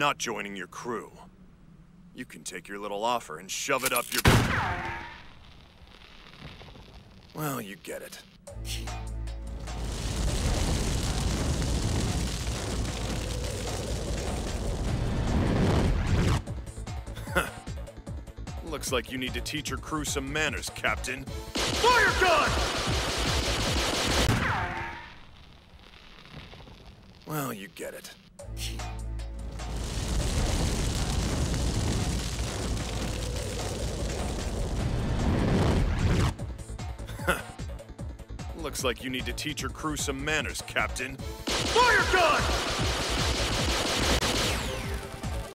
not joining your crew. You can take your little offer and shove it up your... Well, you get it. Looks like you need to teach your crew some manners, Captain. Fire gun! Well, you get it. Looks like you need to teach your crew some manners, Captain. Fire gun!